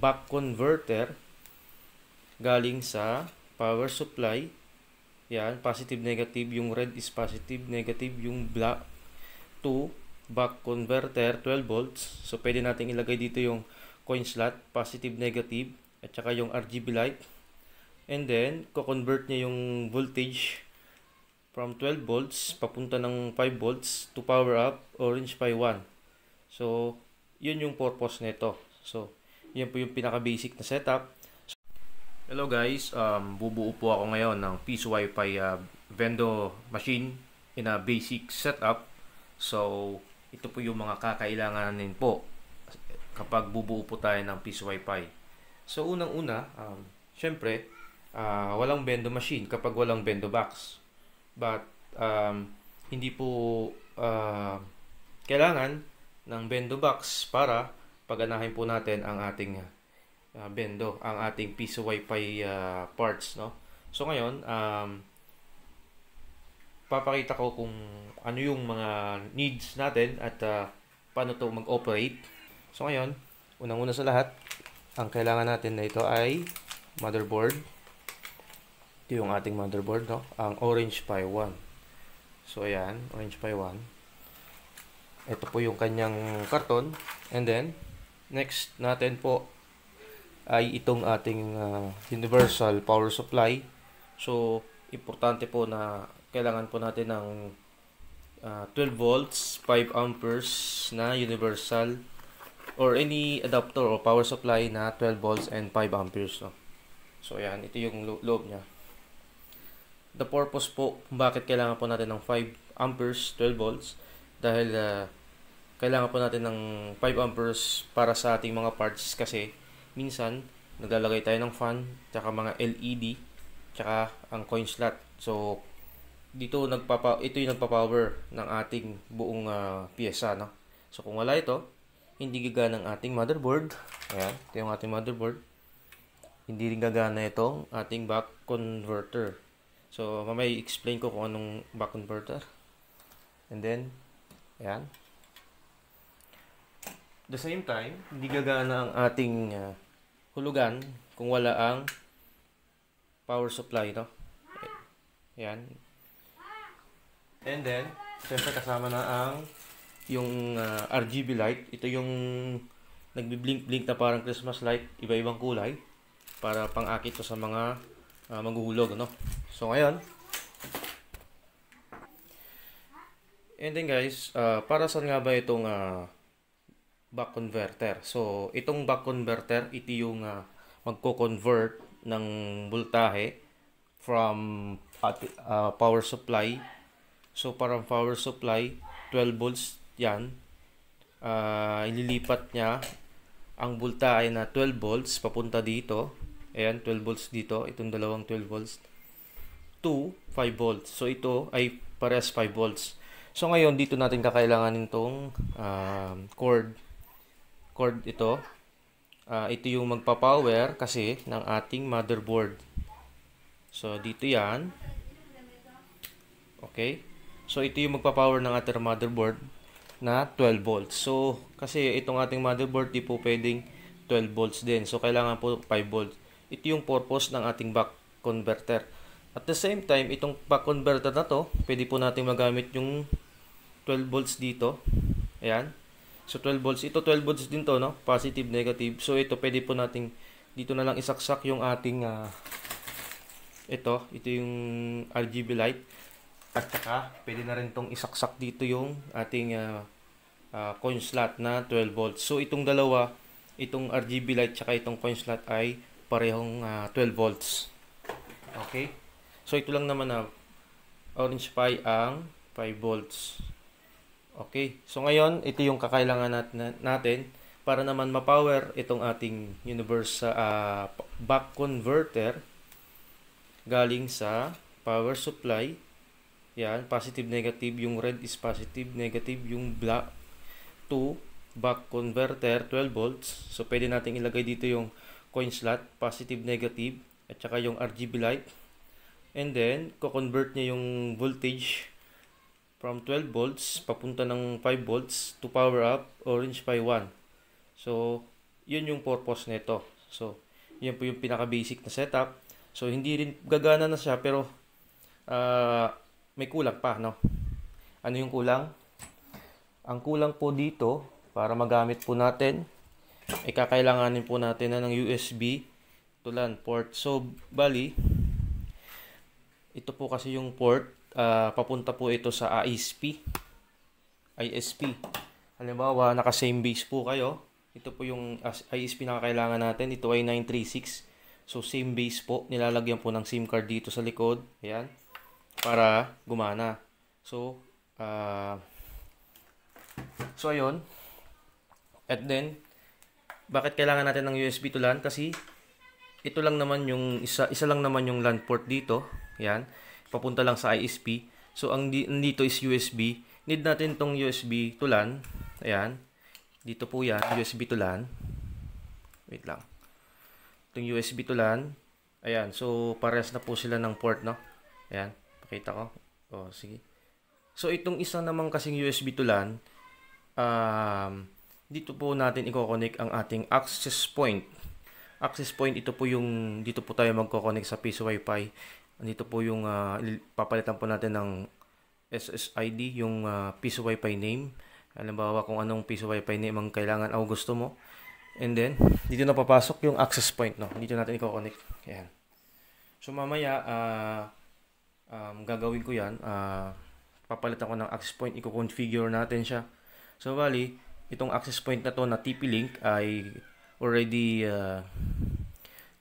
buck converter galing sa power supply. Yan, positive, negative. Yung red is positive, negative. Yung black to buck converter, 12 volts. So, pwede natin ilagay dito yung coin slot, positive, negative. At saka yung RGB light. And then, ko-convert niya yung voltage from 12 volts papunta ng 5 volts to power up orange pi 1. So, yun yung purpose nito. So, yan po yung pinaka-basic na setup. Hello guys, um, bubuo po ako ngayon ng piso wifi uh, vendo machine in a basic setup. So, ito po yung mga kakailanganin po kapag bubuo po tayo ng piso wifi. So, unang-una, um, syempre, uh, walang bendo machine kapag walang bendo box. But, um, hindi po uh, kailangan ng bendo box para paganahin po natin ang ating uh, bendo, ang ating piso wifi uh, parts, no? So ngayon, um, papakita ko kung ano yung mga needs natin at uh, paano to mag-operate. So ngayon, unang-una sa lahat, ang kailangan natin na ito ay motherboard. Ito yung ating motherboard, no? Ang Orange Pi 1. So ayan, Orange Pi 1. Ito po yung kanyang karton. And then, next natin po ay itong ating uh, universal power supply. So, importante po na kailangan po natin ng uh, 12 volts, 5 amperes na universal or any adapter or power supply na 12 volts and 5 amperes. No? So, ayan. Ito yung lo loob niya. The purpose po bakit kailangan po natin ng 5 amperes, 12 volts dahil uh, kailangan po natin ng 5 amperes para sa ating mga parts kasi minsan naglalagay tayo ng fan, tsaka mga LED, tsaka ang coin slot. So, dito nagpapa ito yung nagpa-power ng ating buong uh, piyesa, no? So, kung wala ito, hindi gagana ang ating motherboard. Ayan, ito yung ating motherboard. Hindi rin gagana itong ating back converter. So, mamay explain ko kung anong back converter. And then, ayan. The same time, hindi gagana ang ating uh, hulugan kung wala ang power supply, no? Yan. And then, syempre kasama na ang yung uh, RGB light. Ito yung nagbi-blink-blink na parang Christmas light, iba-ibang kulay para pang-akit sa mga uh, maghuhulog, no? So ngayon, and then guys, uh, para saan nga ba itong uh, back converter. So, itong back converter, ito yung uh, magko-convert ng voltahe from uh, power supply. So, parang power supply, 12 volts yan. Uh, ililipat niya ang voltahe na 12 volts papunta dito. Ayan, 12 volts dito. Itong dalawang 12 volts. To 5 volts. So, ito ay pares 5 volts. So, ngayon, dito natin kakailanganin itong uh, cord cord ito. Uh, ito yung magpa-power kasi ng ating motherboard. So, dito yan. Okay. So, ito yung magpa-power ng ating motherboard na 12 volts. So, kasi itong ating motherboard, di po pwedeng 12 volts din. So, kailangan po 5 volts. Ito yung purpose ng ating back converter. At the same time, itong back converter na to, pwede po natin magamit yung 12 volts dito. Ayan. So 12 volts. Ito 12 volts din to, no? Positive, negative. So ito pwede po nating dito na lang isaksak yung ating uh, ito, ito yung RGB light. At saka pwede na rin tong isaksak dito yung ating uh, uh, coin slot na 12 volts. So itong dalawa, itong RGB light tsaka itong coin slot ay parehong uh, 12 volts. Okay? So ito lang naman na orange pi ang 5 volts. Okay, so ngayon, ito yung kakailangan natin, natin para naman ma-power itong ating universe uh, back converter galing sa power supply. Yan, positive, negative. Yung red is positive, negative. Yung black to back converter 12 volts. So, pwede natin ilagay dito yung coin slot, positive, negative. At saka yung RGB light. And then, ko-convert niya yung voltage from 12 volts papunta ng 5 volts to power up orange pi 1. So, yun yung purpose nito. So, yan po yung pinaka-basic na setup. So, hindi rin gagana na siya pero uh, may kulang pa, no? Ano yung kulang? Ang kulang po dito, para magamit po natin, ay kakailanganin po natin na ng USB tulan port. So, bali, ito po kasi yung port, uh, papunta po ito sa ISP. ISP. Halimbawa, naka-same base po kayo. Ito po yung ISP na kailangan natin. Ito ay 936. So, same base po. Nilalagyan po ng SIM card dito sa likod. Ayan. Para gumana. So, uh, so ayun. At then, bakit kailangan natin ng USB to LAN? Kasi, ito lang naman yung, isa, isa lang naman yung LAN port dito. Ayan. Papunta lang sa ISP. So, ang dito is USB. Need natin tong USB to LAN. Ayan. Dito po yan, USB to LAN. Wait lang. Itong USB to LAN. Ayan, so parehas na po sila ng port, no? Ayan, pakita ko. Oh, sige. So, itong isa naman kasing USB to LAN, um, dito po natin i-connect ang ating access point. Access point, ito po yung, dito po tayo magko-connect sa piso Wi-Fi. Dito po yung, uh, papalitan po natin ng SSID, yung uh, piso Wi-Fi name. Halimbawa kung anong piso wifi name ang kailangan o gusto mo. And then, dito na papasok yung access point. No? Dito natin i-connect. Ayan. So mamaya, uh, um, gagawin ko yan. Uh, papalitan ko ng access point. I-configure natin siya. So bali, itong access point na to na TP-Link ay already uh,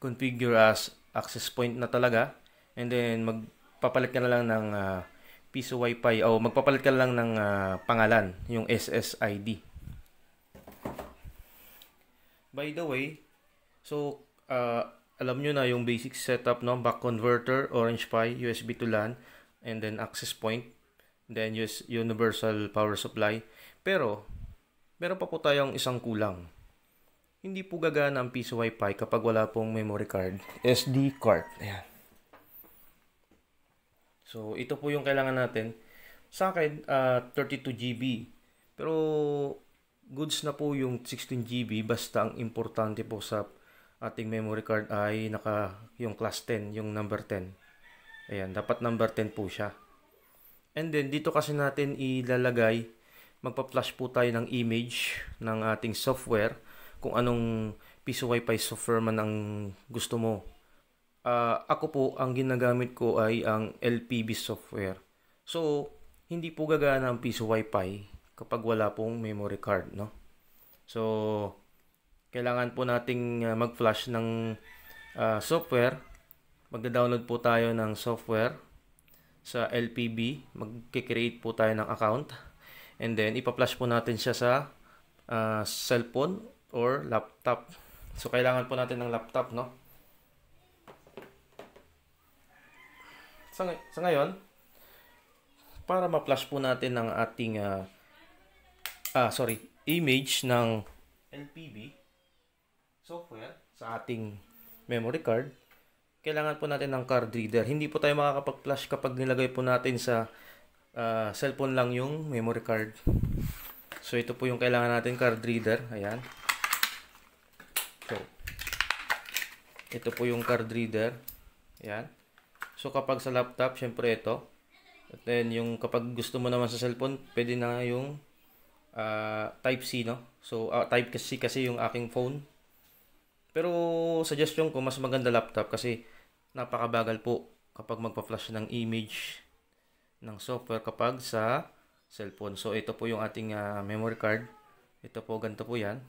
configure as access point na talaga. And then, magpapalit ka na lang ng uh, piso wifi o magpapalit ka lang ng uh, pangalan, yung SSID. By the way, so uh, alam nyo na yung basic setup no, back converter, Orange Pi, USB to LAN, and then access point, then universal power supply. Pero meron pa po tayong isang kulang. Hindi po gagana ang piso wifi kapag wala pong memory card, SD card. Ayan. So, ito po yung kailangan natin. Sa akin, uh, 32 GB. Pero, goods na po yung 16 GB. Basta ang importante po sa ating memory card ay naka yung class 10, yung number 10. Ayan, dapat number 10 po siya. And then, dito kasi natin ilalagay, magpa-flash po tayo ng image ng ating software. Kung anong piso wifi software man ang gusto mo uh, ako po, ang ginagamit ko ay ang LPB software. So, hindi po gagana ang piso wifi kapag wala pong memory card, no? So, kailangan po nating uh, mag-flash ng uh, software. Magda-download po tayo ng software sa LPB. Mag-create po tayo ng account. And then, ipa-flash po natin siya sa uh, cellphone or laptop. So, kailangan po natin ng laptop, no? Sa, sa ngayon, para ma-flash po natin ang ating uh, ah, sorry, image ng LPB software sa ating memory card, kailangan po natin ng card reader. Hindi po tayo makakapag-flash kapag nilagay po natin sa uh, cellphone lang yung memory card. So, ito po yung kailangan natin card reader. Ayan. So, ito po yung card reader. Ayan. So kapag sa laptop, syempre ito. At then yung kapag gusto mo naman sa cellphone, pwede na yung uh, type C, no? So uh, type C kasi yung aking phone. Pero suggestion ko mas maganda laptop kasi napakabagal po kapag magpa-flash ng image ng software kapag sa cellphone. So ito po yung ating uh, memory card. Ito po ganito po 'yan.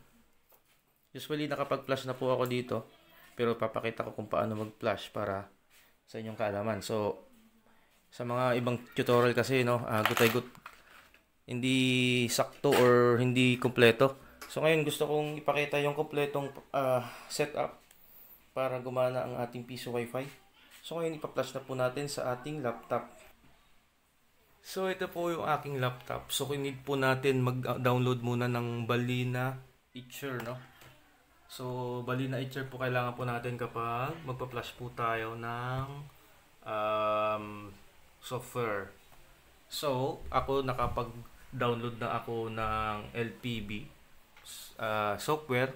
Usually nakapag-flash na po ako dito, pero papakita ko kung paano mag-flash para sa inyong kaalaman. So, sa mga ibang tutorial kasi, no, uh, gutay-gut, hindi sakto or hindi kompleto. So, ngayon gusto kong ipakita yung kompletong uh, setup para gumana ang ating piso wifi. So, ngayon ipa-flash na po natin sa ating laptop. So, ito po yung aking laptop. So, kung need po natin mag-download muna ng Balina Itcher, no? So, bali na itcher po kailangan po natin kapag magpa-flash po tayo ng um, software. So, ako nakapag-download na ako ng LPB uh, software.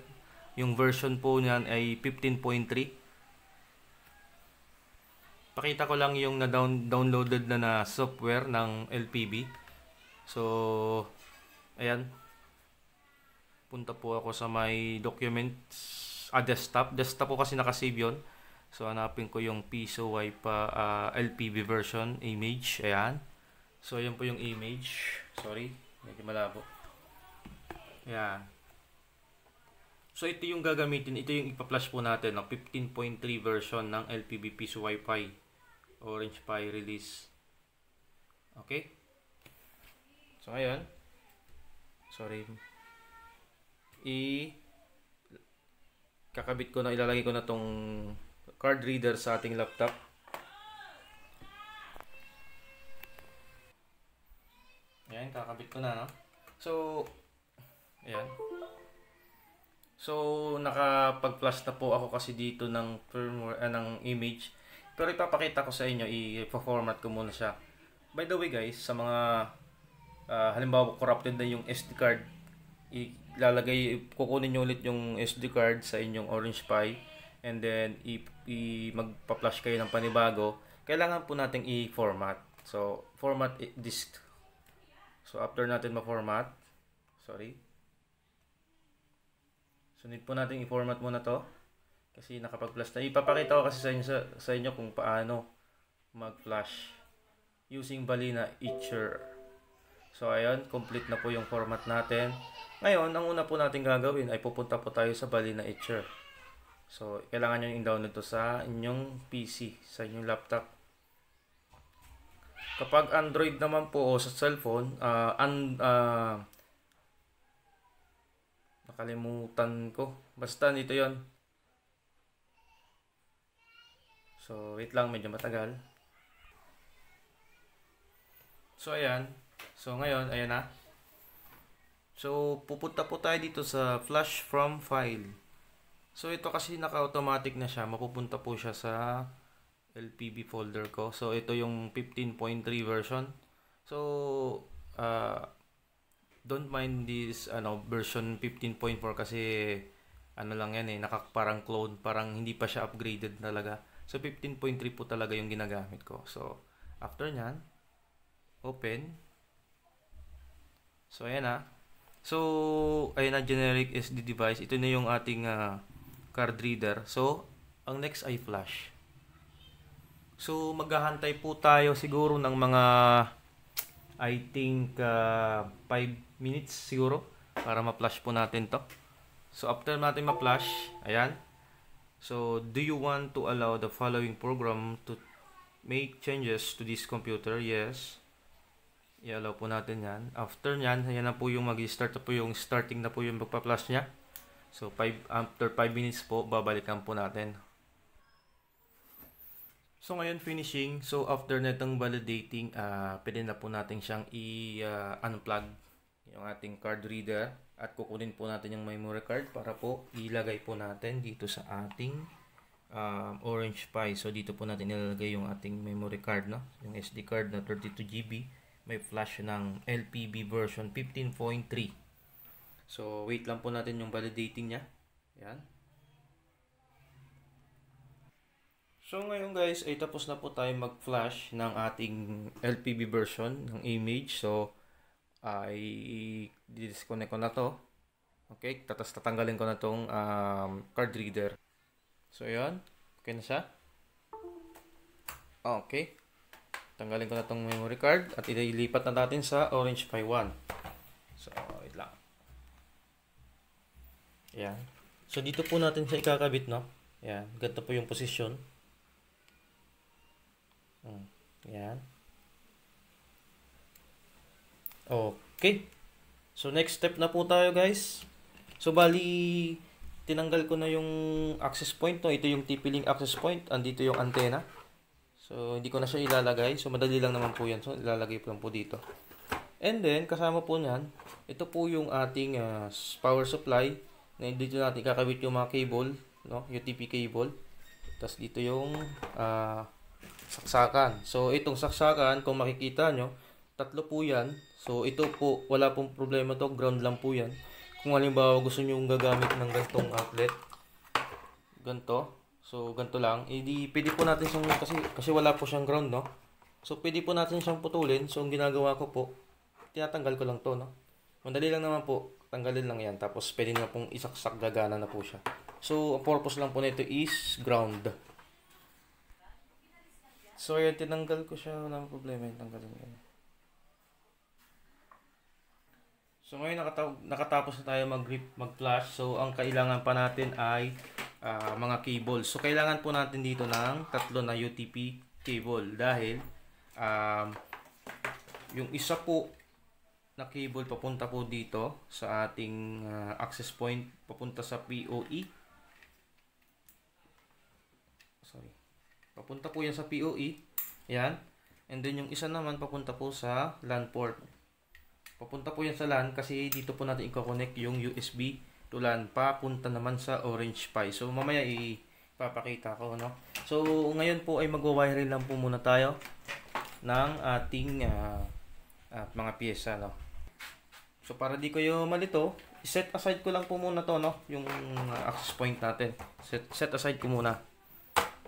Yung version po niyan ay 15.3. Pakita ko lang yung na -down downloaded na na software ng LPB. So, ayan. Punta po ako sa my documents, ah, desktop. Desktop po kasi nakasave yun. So, hanapin ko yung Piso Wipa uh, LPB version image. Ayan. So, ayan po yung image. Sorry, medyo malabo. Ayan. So, ito yung gagamitin. Ito yung ipa-flash po natin ng 15.3 version ng LPB Piso Wi-Fi. Orange Pi release. Okay? So, ngayon, sorry, i kakabit ko na, ilalagay ko na tong card reader sa ating laptop. Ayan, kakabit ko na, no? So, ayan. So, nakapag-flash na po ako kasi dito ng firmware, uh, ng image pero ipapakita ko sa inyo, i-format ko muna siya. By the way guys, sa mga uh, halimbawa corrupted na yung SD card, ilalagay, kukunin nyo ulit yung SD card sa inyong Orange Pi and then i, i magpa-flash kayo ng panibago, kailangan po nating i-format. So, format disk. So, after natin ma-format, sorry. So, need po natin i-format muna to. Kasi nakapag-flash na. Ipapakita ko kasi sa inyo, sa, sa inyo kung paano mag-flash using Balina Etcher. So, ayun, complete na po yung format natin. Ngayon, ang una po natin gagawin ay pupunta po tayo sa Balina Etcher. So, kailangan nyo i-download to sa inyong PC, sa inyong laptop. Kapag Android naman po o sa cellphone, uh, un, uh, nakalimutan ko. Basta nito yon So, wait lang, medyo matagal. So, ayan. So, ngayon, ayan na. So, pupunta po tayo dito sa flash from file. So, ito kasi naka-automatic na siya. Mapupunta po siya sa LPB folder ko. So, ito yung 15.3 version. So, uh, don't mind this ano version 15.4 kasi ano lang yan eh, naka parang clone, parang hindi pa siya upgraded talaga. So, 15.3 po talaga yung ginagamit ko. So, after nyan, open. So, ayan na. So, ayan na, generic SD device. Ito na yung ating uh, card reader. So, ang next ay flash. So, maghahantay po tayo siguro ng mga I think uh, ah, 5 minutes siguro para ma-flash po natin to. So, after natin ma-flash, ayan, So, do you want to allow the following program to make changes to this computer? Yes. I-allow po natin yan. After nyan, yan na po yung mag-start po yung starting na po yung magpa-plus niya. So, five, after 5 minutes po, babalikan po natin. So, ngayon finishing. So, after netong validating, uh, pwede na po natin siyang i-unplug uh, yung ating card reader at kukunin po natin yung memory card para po ilagay po natin dito sa ating um, Orange Pi. So dito po natin ilalagay yung ating memory card, no? Yung SD card na 32GB. May flash ng LPB version 15.3. So wait lang po natin yung validating niya. Yan. So ngayon guys ay tapos na po tayo mag-flash ng ating LPB version ng image. So ay disconnect ko na to. Okay, tapos tatanggalin ko na tong um, card reader. So, yun. Okay na siya. Okay. Tanggalin ko na tong memory card at ililipat na natin sa Orange Pi 1. So, wait lang. Ayan. So, dito po natin siya ikakabit, no? Ayan. Ganito po yung position. Hmm. Ayan. Okay. So, next step na po tayo, guys. So, bali, tinanggal ko na yung access point, no? Ito yung TP-Link access point. Andito yung antenna. So, hindi ko na siya ilalagay. So, madali lang naman po yan. So, ilalagay po lang po dito. And then, kasama po niyan, ito po yung ating uh, power supply. Na dito natin kakabit yung mga cable, no? UTP cable. Tapos dito yung uh, saksakan. So, itong saksakan, kung makikita nyo, tatlo po yan. So, ito po, wala pong problema to. Ground lang po yan. kung halimbawa gusto nyo gagamit ng gantong outlet, ganto, so ganto lang, edi pwede po natin siyang, kasi, kasi wala po siyang ground, no? So, pwede po natin siyang putulin. So, ang ginagawa ko po, tinatanggal ko lang to, no? Madali lang naman po, tanggalin lang yan. Tapos, pwede na pong isaksak gagana na po siya. So, ang purpose lang po nito is ground. So, ayan, tinanggal ko siya. Walang problema yung tanggalin ko. So, ngayon nakata- nakatapos na tayo mag-grip, mag-flash. So, ang kailangan pa natin ay uh, mga cable. So, kailangan po natin dito ng tatlo na UTP cable. Dahil, um, yung isa po na cable papunta po dito sa ating uh, access point papunta sa POE. Sorry. Papunta po yan sa POE. Yan. And then yung isa naman papunta po sa LAN port. Papunta po yan sa LAN kasi dito po natin i-connect yung USB to LAN. Papunta naman sa Orange Pi. So mamaya ipapakita ko. No? So ngayon po ay magwa-wiring lang po muna tayo ng ating uh, uh, mga pyesa. No? So para di kayo malito, set aside ko lang po muna to no yung uh, access point natin. Set, set aside ko muna.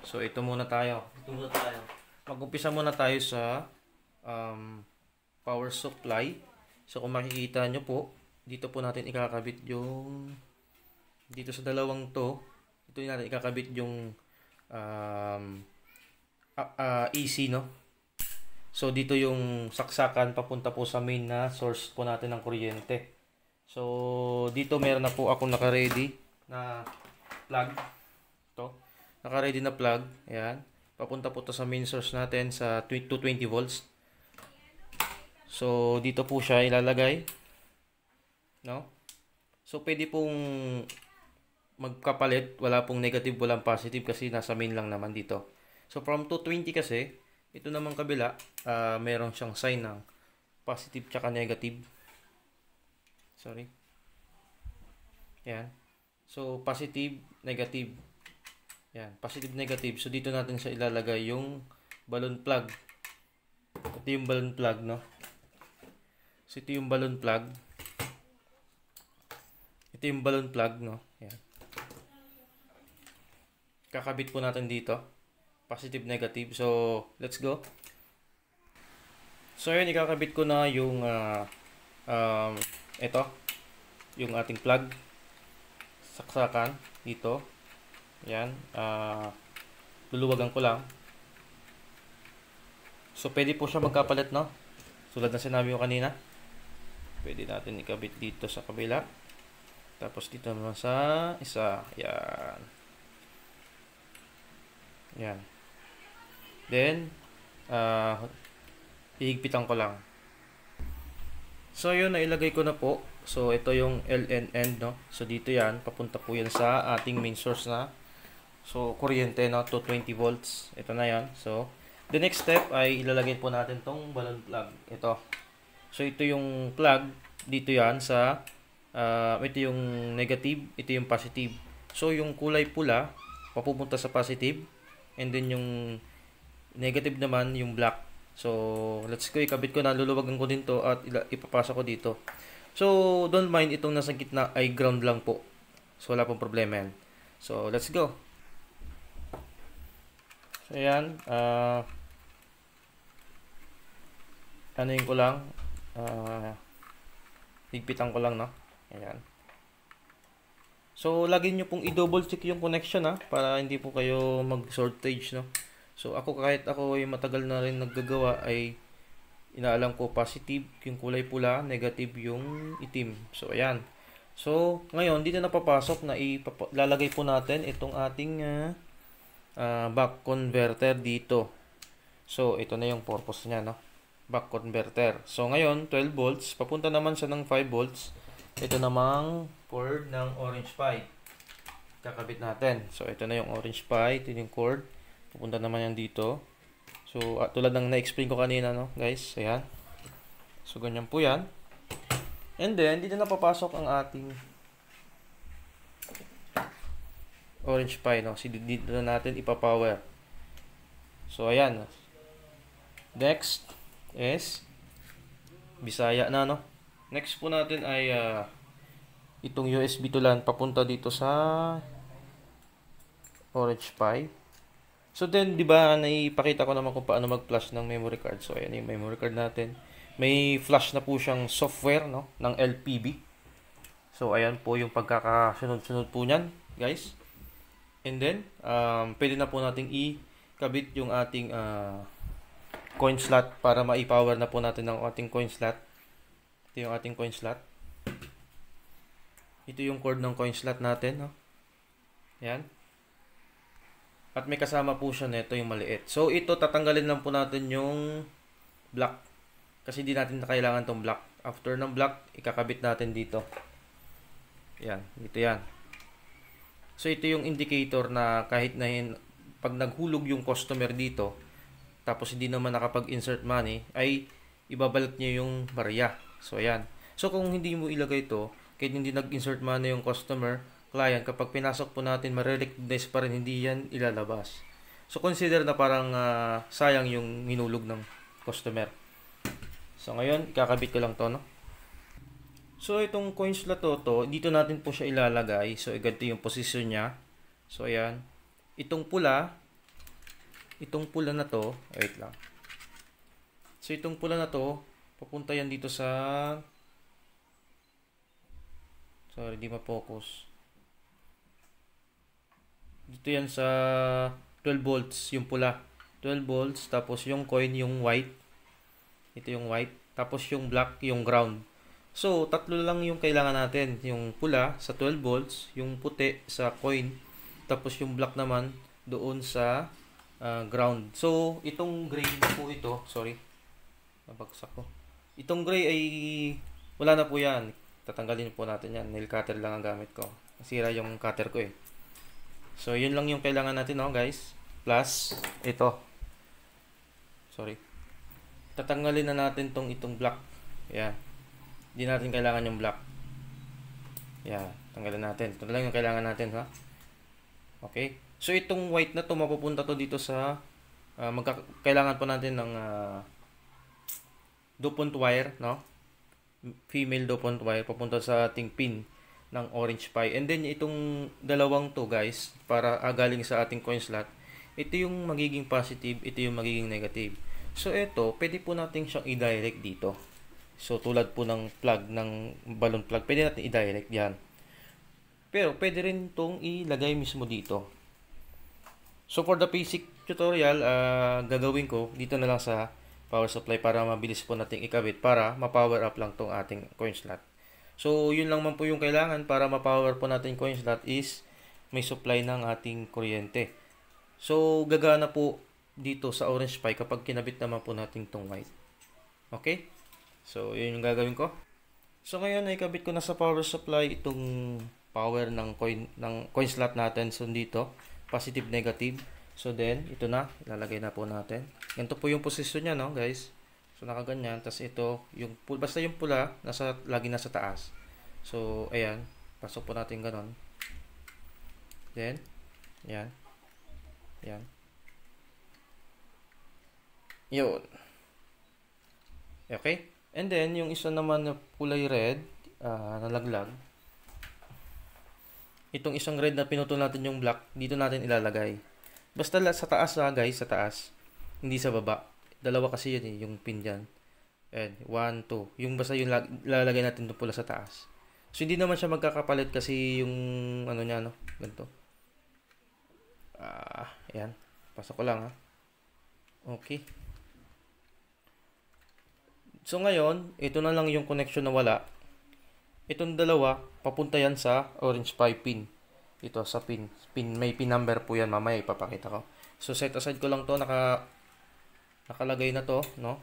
So ito muna tayo. Ito muna tayo. Mag-umpisa muna tayo sa um, power supply. So kung makikita nyo po, dito po natin ikakabit yung dito sa dalawang to, ito natin ikakabit yung um, uh, uh, AC no. So dito yung saksakan papunta po sa main na source po natin ng kuryente. So dito meron na po akong naka-ready na plug. To. Naka-ready na plug. Ayan. Papunta po to sa main source natin sa 220 volts. So, dito po siya ilalagay. No? So, pwede pong magkapalit. Wala pong negative, walang positive kasi nasa main lang naman dito. So, from 220 kasi, ito naman kabila, uh, meron siyang sign ng positive tsaka negative. Sorry. Yan. So, positive, negative. Yan. Positive, negative. So, dito natin sa ilalagay yung balloon plug. Ito yung balloon plug, no? So, ito yung balloon plug. Ito yung balloon plug, no? Yan. Kakabit po natin dito. Positive, negative. So, let's go. So, yun, ikakabit ko na yung uh, um, ito. Yung ating plug. Saksakan. Dito. Yan. Uh, luluwagan ko lang. So, pwede po siya magkapalit, no? Tulad na sinabi ko kanina pwede natin ikabit dito sa kabila tapos dito naman sa isa yan. Yan. Then uh, ihigpitan ko lang. So yun nailagay ko na po. So ito yung LNN no? So dito yan. Papunta po yan sa ating main source na so kuryente no? 220 volts. Ito na yan. So the next step ay ilalagay po natin tong balloon plug. Ito. So, ito yung plug. Dito yan sa, uh, ito yung negative, ito yung positive. So, yung kulay pula, papupunta sa positive. And then, yung negative naman, yung black. So, let's go. Ikabit ko na. Luluwagan ko din to at ipapasok ko dito. So, don't mind itong nasa gitna ay ground lang po. So, wala pong problema yan. So, let's go. So, ayan. Uh, ano yung ko lang uh, higpitan ko lang no ayan. So lagi nyo pong i-double check yung connection ha para hindi po kayo mag shortage no? So ako kahit ako ay matagal na rin naggagawa ay inaalam ko positive yung kulay pula negative yung itim. So ayan. So ngayon dito na papasok na ilalagay po natin itong ating uh, uh, back converter dito. So ito na yung purpose niya no? Back converter. So ngayon, 12 volts, papunta naman siya ng 5 volts. Ito namang cord ng orange pi. Kakabit natin. So ito na yung orange pi, ito yung cord. Pupunta naman yan dito. So uh, tulad ng na-explain ko kanina, no, guys. Ayan. So ganyan po yan. And then, dito na papasok ang ating orange pi, no. So dito na natin ipapower. So ayan. Next, is Bisaya na no. Next po natin ay uh, itong USB to LAN papunta dito sa Orange Pi. So then, di ba, naipakita ko naman kung paano mag-flash ng memory card. So, ayan yung memory card natin. May flash na po siyang software, no, ng LPB. So, ayan po yung pagkakasunod-sunod po niyan, guys. And then, um, pwede na po nating i-kabit yung ating uh, coin slot para ma-power na po natin ng ating coin slot. Ito yung ating coin slot. Ito yung cord ng coin slot natin, no. Yan. At may kasama po siya nito yung maliit. So ito tatanggalin lang po natin yung block. Kasi hindi natin na kailangan tong block. After ng block, ikakabit natin dito. Yan, dito yan. So ito yung indicator na kahit na hin, pag naghulog yung customer dito, tapos hindi naman nakapag-insert money, ay ibabalik niya yung barya. So ayan. So kung hindi mo ilagay ito, kahit hindi nag-insert money yung customer, client, kapag pinasok po natin, marirecognize pa rin, hindi yan ilalabas. So, consider na parang uh, sayang yung minulog ng customer. So, ngayon, kakabit ko lang to, no? So, itong coin slot to, to, dito natin po siya ilalagay. So, ganito yung position niya. So, ayan. Itong pula, itong pula na to, wait lang. So, itong pula na to, papunta yan dito sa Sorry, di ma-focus. Dito yan sa 12 volts, yung pula. 12 volts, tapos yung coin, yung white. Ito yung white. Tapos yung black, yung ground. So, tatlo lang yung kailangan natin. Yung pula sa 12 volts, yung puti sa coin, tapos yung black naman doon sa uh, ground. So, itong gray po ito, sorry, nabagsak ko. Itong gray ay wala na po yan. Tatanggalin po natin yan. Nail cutter lang ang gamit ko. Nasira yung cutter ko eh. So, yun lang yung kailangan natin, no, guys. Plus, ito. Sorry. Tatanggalin na natin tong itong block. Yan. Hindi natin kailangan yung block. Yan. Tanggalin natin. Ito lang yung kailangan natin, ha? Okay. So, itong white na to, mapupunta to dito sa, uh, magka kailangan po natin ng uh, dupont wire, no? Female dupont wire, papunta sa ating pin ng orange pie. And then itong dalawang to guys, para ah, galing sa ating coin slot, ito yung magiging positive, ito yung magiging negative. So ito, pwede po natin siyang i-direct dito. So tulad po ng plug, ng balloon plug, pwede natin i-direct yan. Pero pwede rin itong ilagay mismo dito. So for the basic tutorial, uh, gagawin ko dito na lang sa power supply para mabilis po nating ikabit para ma-power up lang tong ating coin slot. So, yun lang man po yung kailangan para ma-power po natin coin slot is may supply ng ating kuryente. So, gagana po dito sa orange pi kapag kinabit naman po natin itong white. Okay? So, yun yung gagawin ko. So, ngayon ay kabit ko na sa power supply itong power ng coin ng coin slot natin. So, dito, positive, negative. So, then, ito na. Ilalagay na po natin. Ganito po yung position niya, no, guys. So, nakaganyan. Tapos ito, yung, basta yung pula, nasa, lagi nasa taas. So, ayan. Pasok po natin ganon. Then, ayan. Ayan. Yun. Okay? And then, yung isa naman na kulay red, uh, nalaglag. Itong isang red na pinutol natin yung black, dito natin ilalagay. Basta sa taas ha, guys, sa taas. Hindi sa baba. Dalawa kasi yun eh, yung pin dyan. And 1, 2. Yung basta yung lalagay natin doon pula sa taas. So, hindi naman siya magkakapalit kasi yung ano niya, no? Ganito. Ah, yan. Pasok ko lang, ha? Okay. So, ngayon, ito na lang yung connection na wala. Itong dalawa, papunta yan sa orange pi pin. Ito, sa pin. pin. May pin number po yan. Mamaya ipapakita ko. So, set aside ko lang to. Naka, nakalagay na to, no?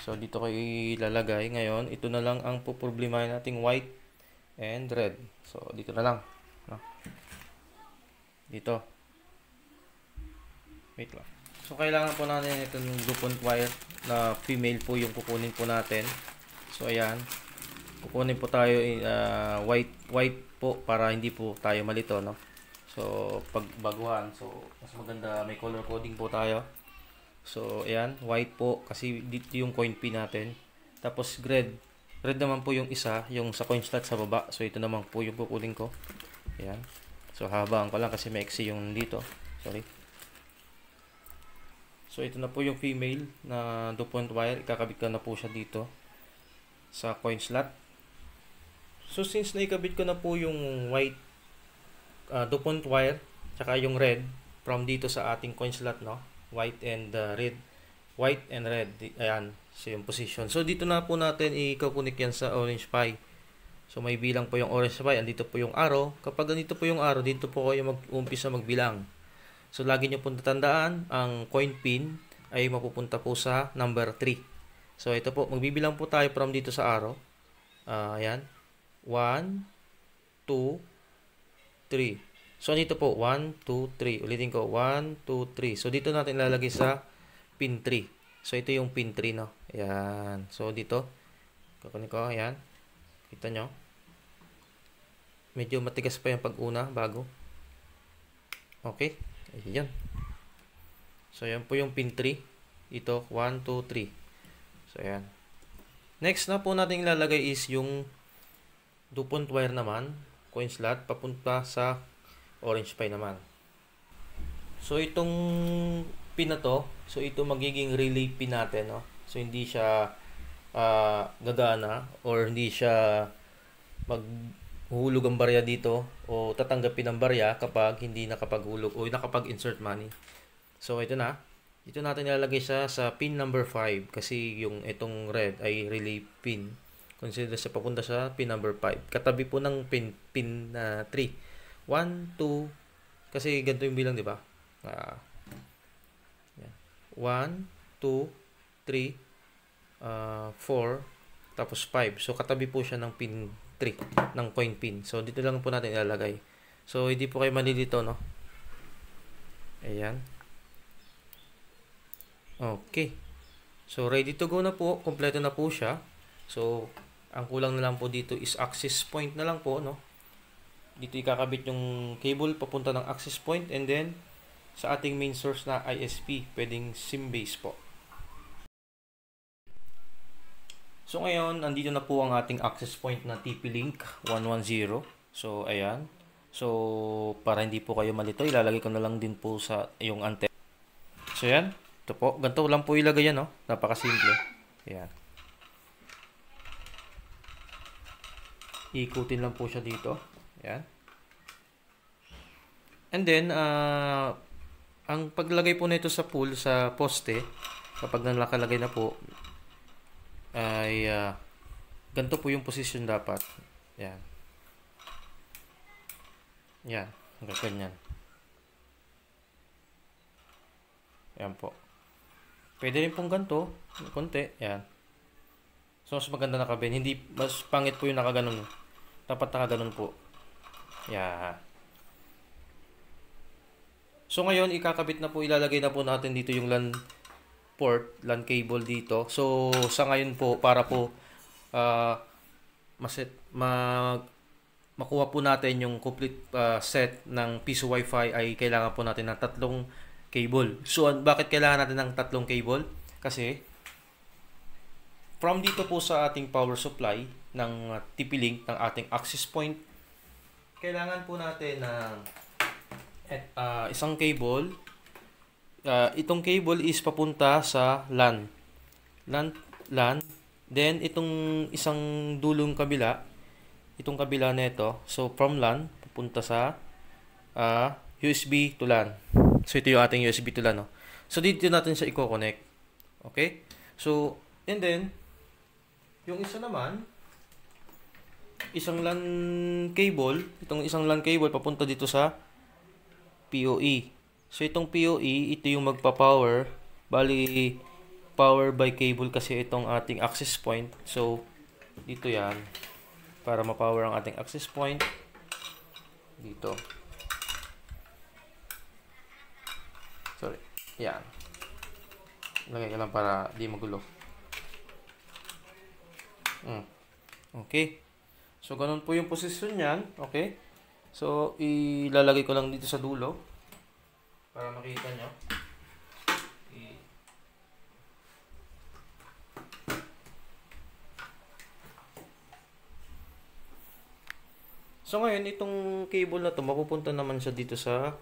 So, dito ko ilalagay. Ngayon, ito na lang ang puproblema nating white and red. So, dito na lang. No? Dito. Wait lang. So, kailangan po natin itong DuPont wire na female po yung kukunin po natin. So, ayan. Kukunin po tayo uh, white white po para hindi po tayo malito, no? So, pag baguhan, so, mas maganda may color coding po tayo. So, ayan, white po kasi dito yung coin pin natin. Tapos red, Red naman po yung isa, yung sa coin slot sa baba. So, ito naman po yung kukunin ko. Ayan. So, habaan ko lang kasi maiksi yung dito. Sorry. So, ito na po yung female na 2-point wire. Ikakabit ko na po siya dito sa coin slot. So, since naikabit ko na po yung white uh, 2-point wire, tsaka yung red from dito sa ating coin slot, no? White and uh, red. White and red. Ayan. So, yung position. So, dito na po natin i-connect yan sa orange pie. So, may bilang po yung orange pie. Andito po yung arrow. Kapag ganito po yung arrow, dito po kayo mag-umpisa magbilang. So, lagi nyo po natandaan, ang coin pin ay mapupunta po sa number 3. So, ito po. Magbibilang po tayo from dito sa arrow. Uh, ayan. 1, 2, 3. So, dito po. 1, 2, 3. Ulitin ko. 1, 2, 3. So, dito natin ilalagay sa pin 3. So, ito yung pin 3, no? Ayan. So, dito. Kukunin ko. Ayan. Kita nyo. Medyo matigas pa yung pag-una bago. Okay. Ayan. So, yan po yung pin 3. Ito, 1, 2, 3. So, ayan. Next na po natin ilalagay is yung dupont wire naman. Coin slot. Papunta sa orange pie naman. So, itong pin na to, so ito magiging relay pin natin, no? So hindi siya uh, gagana or hindi siya maghuhulog ang barya dito o tatanggapin ang barya kapag hindi nakapaghulog o nakapag-insert money. So ito na. Ito natin ilalagay siya sa pin number 5 kasi yung itong red ay relay pin. Consider sa papunta sa pin number 5. Katabi po ng pin pin na uh, 3. 1 2 kasi ganito yung bilang, di ba? Uh, 1, 2, 3, uh, 4, tapos 5. So, katabi po siya ng pin 3, ng coin pin. So, dito lang po natin ilalagay. So, hindi po kayo malilito, no? Ayan. Okay. So, ready to go na po. Kompleto na po siya. So, ang kulang na lang po dito is access point na lang po, no? Dito ikakabit yung cable papunta ng access point and then sa ating main source na ISP, pwedeng SIM-based po. So ngayon, nandito na po ang ating access point na TP-Link 110. So ayan. So para hindi po kayo malito, ilalagay ko na lang din po sa yung antenna. So ayan. Ito po. Ganito lang po ilagay yan, no? Napakasimple. Ayan. Ikutin lang po siya dito. Ayan. And then, uh, ang paglagay po nito sa pool, sa poste, kapag nakalagay na po, ay uh, ganito po yung position dapat. Yan. Yan. Hanggang ganyan. Yan po. Pwede rin pong ganito. Konti. Yan. So, mas maganda nakabend. Hindi, mas pangit po yung nakaganon. Dapat nakaganon po. Yan. So ngayon, ikakabit na po, ilalagay na po natin dito yung LAN port, LAN cable dito. So sa ngayon po, para po uh, maset, mag, makuha po natin yung complete uh, set ng piso wifi ay kailangan po natin ng tatlong cable. So bakit kailangan natin ng tatlong cable? Kasi from dito po sa ating power supply ng uh, TP-Link ng ating access point, kailangan po natin ng uh, isang cable. Uh, itong cable is papunta sa LAN. LAN, LAN. Then, itong isang dulong kabila, itong kabila nito, so from LAN, papunta sa uh, USB to LAN. So, ito yung ating USB to LAN. No? So, dito natin siya i-connect. Okay? So, and then, yung isa naman, isang LAN cable, itong isang LAN cable papunta dito sa PoE. So itong PoE, ito yung magpa-power. Bali, power by cable kasi itong ating access point. So, dito yan. Para ma-power ang ating access point. Dito. Sorry. Yan. Lagay ko lang para di magulo. Mm. Okay. So, ganun po yung posisyon niyan. Okay? So, ilalagay ko lang dito sa dulo para makita nyo. So, ngayon, itong cable na to mapupunta naman siya dito sa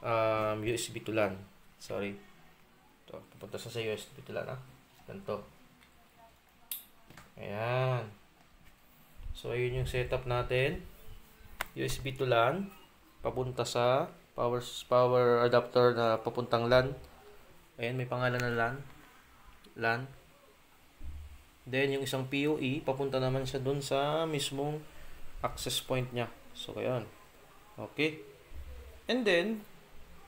um, USB tulan. Sorry. Ito, pupunta siya sa USB tulan. Ha? Ganito. Ayan. So, ayun yung setup natin. USB to LAN. Papunta sa power, power adapter na papuntang LAN. Ayan, may pangalan na LAN. LAN. Then, yung isang PoE, papunta naman siya dun sa mismong access point niya. So, ayan. Okay. And then,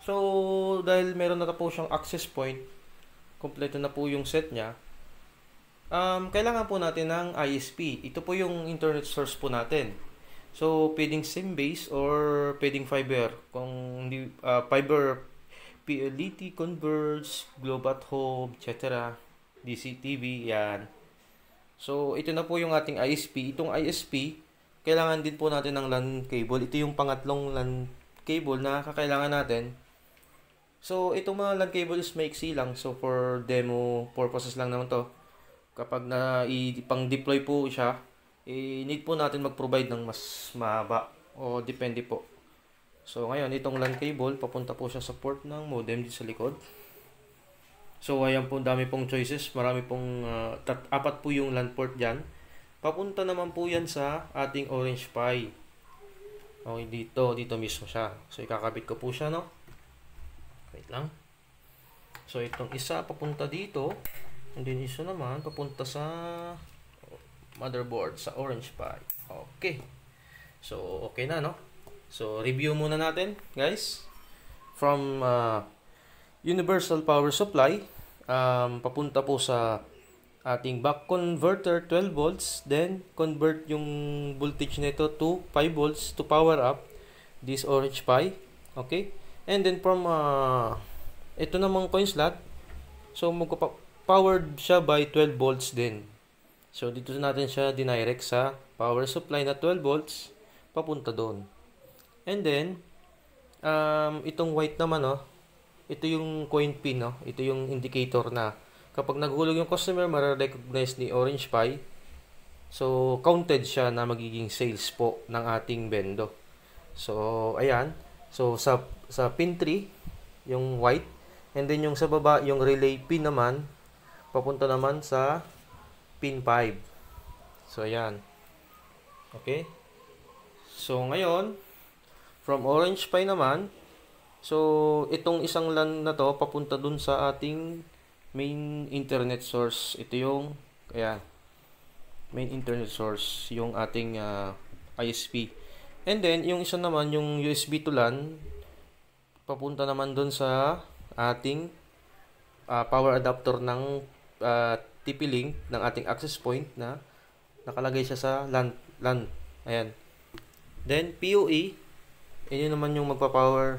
so, dahil meron na po siyang access point, kompleto na po yung set niya, um, kailangan po natin ng ISP. Ito po yung internet source po natin. So, pwedeng SIM base or pwedeng fiber. Kung hindi, uh, fiber, PLDT, Converge, Globe at Home, etc. DCTV, yan. So, ito na po yung ating ISP. Itong ISP, kailangan din po natin ng LAN cable. Ito yung pangatlong LAN cable na kakailangan natin. So, itong mga LAN cable is maiksi lang. So, for demo purposes lang naman to kapag na ipang-deploy po siya, eh, need po natin mag-provide ng mas mahaba o depende po. So ngayon, itong LAN cable, papunta po siya sa port ng modem dito sa likod. So ayan po, dami pong choices. Marami pong, uh, apat po yung LAN port dyan. Papunta naman po yan sa ating Orange Pi. Okay, dito, dito mismo siya. So ikakabit ko po siya, no? Wait lang. So itong isa papunta dito. And then isa naman, papunta sa motherboard, sa Orange Pi. Okay. So, okay na, no? So, review muna natin, guys. From uh, Universal Power Supply, um, papunta po sa ating back converter 12 volts, then convert yung voltage nito to 5 volts to power up this Orange Pi. Okay? And then from uh, ito namang coin slot, so magpa powered siya by 12 volts din. So, dito natin siya dinirect sa power supply na 12 volts, papunta doon. And then, um, itong white naman, no, ito yung coin pin, no, ito yung indicator na kapag naghulog yung customer, mara-recognize ni Orange Pi. So, counted siya na magiging sales po ng ating bendo. So, ayan. So, sa, sa pin 3, yung white, and then yung sa baba, yung relay pin naman, papunta naman sa pin 5. So, ayan. Okay? So, ngayon, from orange Pi naman, so, itong isang LAN na to, papunta dun sa ating main internet source. Ito yung, ayan, main internet source, yung ating uh, ah, ISP. And then, yung isa naman, yung USB to LAN, papunta naman dun sa ating uh, power adapter ng uh, TP-Link ng ating access point na nakalagay siya sa LAN. LAN. Ayan. Then, PoE, yun naman yung magpa-power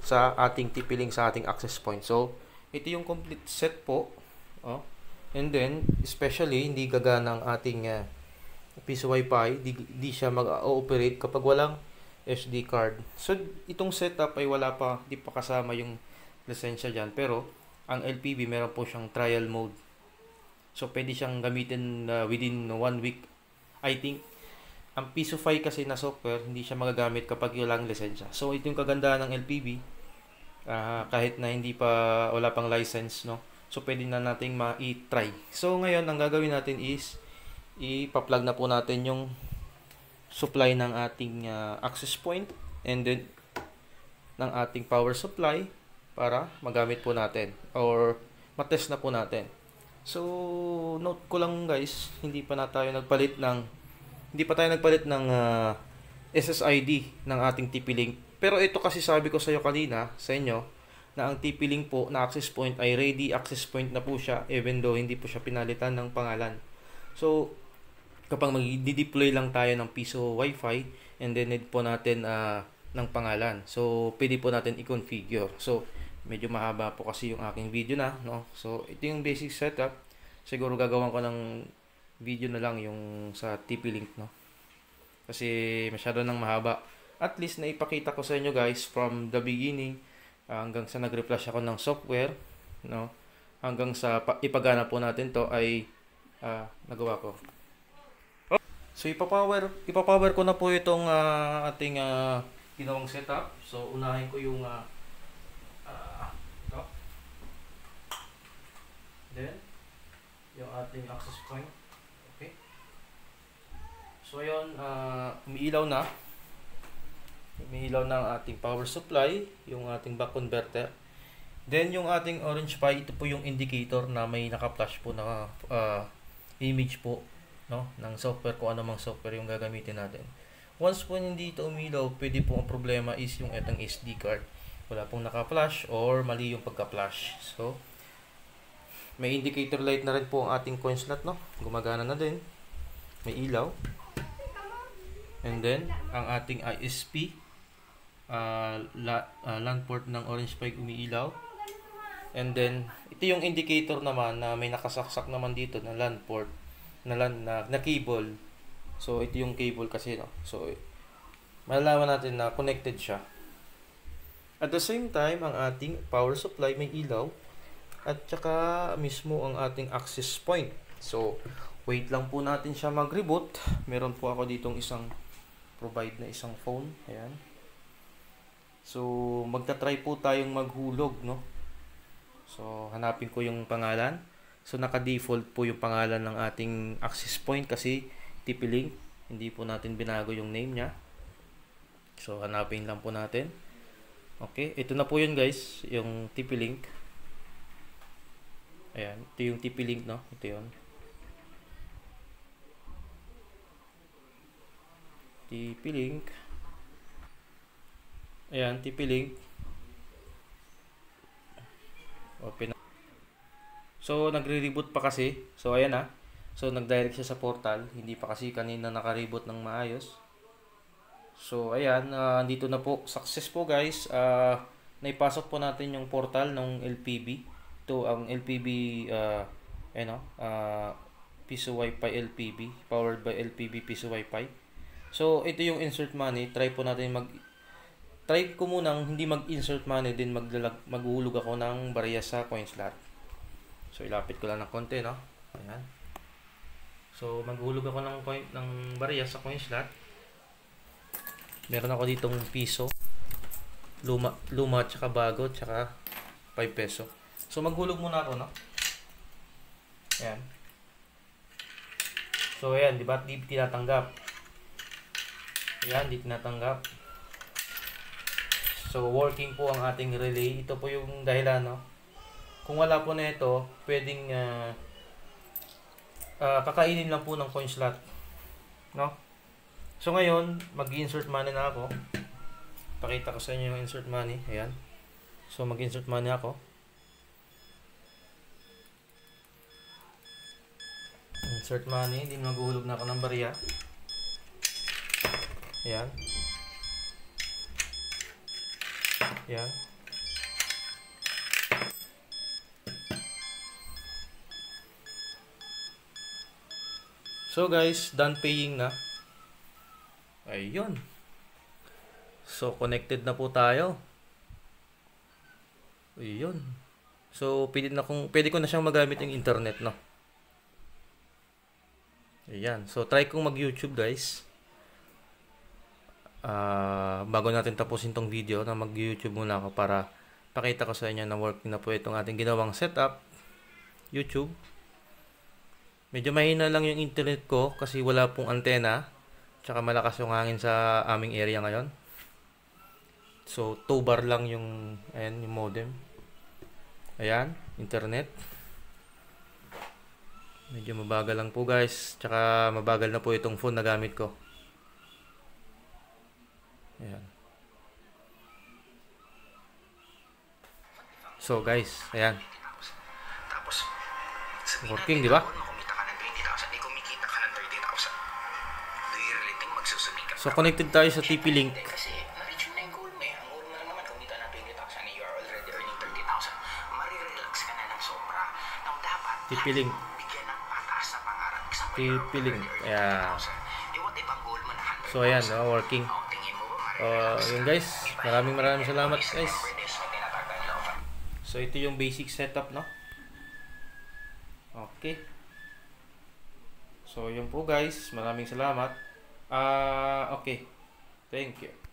sa ating TP-Link sa ating access point. So, ito yung complete set po. Oh. And then, especially, hindi gagana ang ating uh, piso Wi-Fi. Di, di siya mag-ooperate kapag walang SD card. So, itong setup ay wala pa, di pa kasama yung lisensya dyan. Pero, ang LPB meron po siyang trial mode. So, pwede siyang gamitin uh, within one week. I think, ang Pisofy kasi na software, hindi siya magagamit kapag walang lisensya. So, ito yung kagandahan ng LPB. Uh, ah, kahit na hindi pa, wala pang license, no? So, pwede na nating ma-try. So, ngayon, ang gagawin natin is, ipa-plug na po natin yung supply ng ating uh, access point and then ng ating power supply para magamit po natin or matest na po natin. So, note ko lang guys, hindi pa na tayo nagpalit ng hindi pa tayo nagpalit ng uh, ah, SSID ng ating TP-Link. Pero ito kasi sabi ko sa iyo kanina, sa inyo, na ang TP-Link po na access point ay ready access point na po siya even though hindi po siya pinalitan ng pangalan. So, kapag mag-deploy lang tayo ng piso Wi-Fi and then need po natin uh, ng pangalan. So, pwede po natin i-configure. So, medyo mahaba po kasi yung aking video na, no? So, ito yung basic setup. Siguro gagawin ko ng video na lang yung sa TP-Link, no? Kasi masyado nang mahaba. At least na ipakita ko sa inyo guys from the beginning uh, hanggang sa nag-refresh ako ng software, no? Hanggang sa ipagana po natin to ay uh, nagawa ko. So ipapower, ipapower ko na po itong ah, ating ah, ginawang setup. So unahin ko yung ah, ah, ito. Then, yung ating access point. Okay. So ayun, ah, umiilaw na. Umiilaw na ang ating power supply, yung ating back converter. Then yung ating orange pi, ito po yung indicator na may naka-flash po na ah, image po no ng software kung ano mang software yung gagamitin natin. Once po hindi ito umilaw, pwede po ang problema is yung etong SD card. Wala pong naka-flash or mali yung pagka-flash. So, may indicator light na rin po ang ating coin slot, no? Gumagana na din. May ilaw. And then, ang ating ISP, uh, la, uh, LAN port ng Orange Pi umiilaw. And then, ito yung indicator naman na may nakasaksak naman dito na LAN port na LAN na, na cable. So, ito yung cable kasi, no? So, malalaman natin na connected siya. At the same time, ang ating power supply may ilaw at saka mismo ang ating access point. So, wait lang po natin siya mag-reboot. Meron po ako ditong isang provide na isang phone. Ayan. So, magta-try po tayong maghulog, no? So, hanapin ko yung pangalan. So, naka-default po yung pangalan ng ating access point kasi TP-Link. Hindi po natin binago yung name niya. So, hanapin lang po natin. Okay, ito na po yun guys, yung TP-Link. Ayan, ito yung TP-Link, no? Ito yun. TP-Link. Ayan, TP-Link. Open So, nagre-reboot pa kasi. So, ayan na. So, nag-direct siya sa portal. Hindi pa kasi kanina naka-reboot ng maayos. So, ayan. Uh, andito na po. Success po, guys. Uh, naipasok po natin yung portal ng LPB. Ito ang LPB, uh, ano, uh, piso Wi-Fi LPB. Powered by LPB piso Wi-Fi. So, ito yung insert money. Try po natin mag try ko munang hindi mag-insert money din maglalag maghuhulog ako ng barya sa coin slot. So ilapit ko lang ng konti, no? Ayan. So maghulog ako ng coin ng barya sa coin slot. Meron ako ditong piso. Luma, luma at saka bago, tsaka 5 peso. So maghulog muna ako, no? Ayan. So ayan, di ba? Di tinatanggap. Ayan, di tinatanggap. So, working po ang ating relay. Ito po yung dahilan, no? Kung wala po na ito, pwedeng uh, uh, kakainin lang po ng coin slot. No? So, ngayon, mag-insert money na ako. Pakita ko sa inyo yung insert money. Ayan. So, mag-insert money ako. Insert money. Hindi maghuhulog na ako ng barya. Ayan. Yan. So guys, done paying na. Ayun. So connected na po tayo. Ayun. So pwede na kung pwede ko na siyang magamit yung internet, no. Ayan. So try kong mag-YouTube, guys. Uh, bago natin tapusin tong video na mag-YouTube muna ako para pakita ko sa inyo na working na po itong ating ginawang setup. YouTube. Medyo mahina lang yung internet ko kasi wala pong antena. Tsaka malakas yung hangin sa aming area ngayon. So 2 bar lang yung ayan yung modem. Ayan internet medyo mabagal lang po guys tsaka mabagal na po itong phone na gamit ko Ayan. So guys, ayan. Tapos, Working, di ba? Kumita ka ng 20,000, di kumikita ka ng 30,000. Do you really think magsusumikap So connected tayo sa TP-Link. Eh. Ang goal mo lang naman, kumita ng 20,000 and you are already earning 30,000. Marirelax ka na ng sobra. Now, dapat, TP-Link. Na 100,000? So ayan, no, working. Uh, yun guys, maraming maraming salamat guys. So ito yung basic setup, no? Okay. So yun po guys. Maraming salamat. Ah, okay. Thank you.